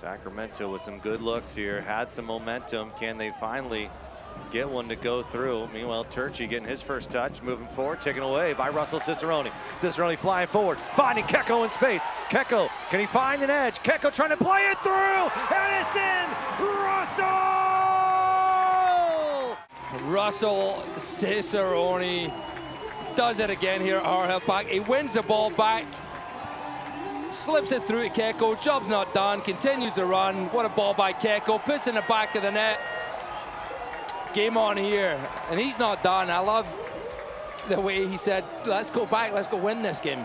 Sacramento with some good looks here, had some momentum. Can they finally get one to go through? Meanwhile, Turchi getting his first touch, moving forward, taken away by Russell Cicerone. Cicerone flying forward, finding Keko in space. Keko, can he find an edge? Keko trying to play it through, and it's in! Russell! Russell Cicerone does it again here at Heart Health Park. He wins the ball back, slips it through to. Job's not done, continues to run. What a ball by Keko, puts in the back of the net. Game on here, and he's not done. I love the way he said, let's go back, let's go win this game.